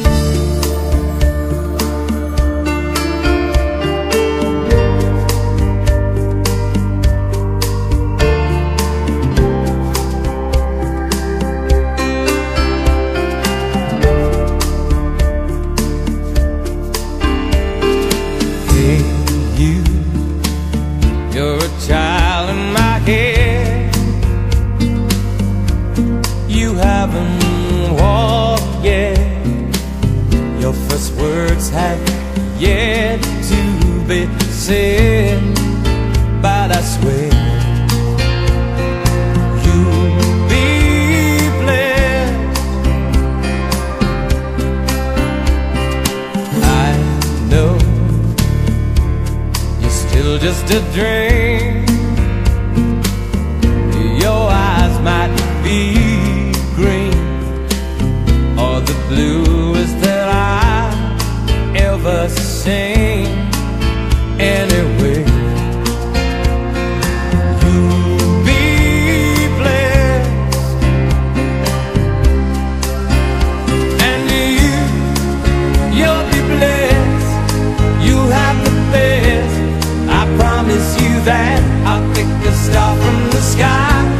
Hey, be seen but I swear you'll be blessed. I know you're still just a dream. Your eyes might be green or the bluest that I ever seen. I'll pick a star from the sky.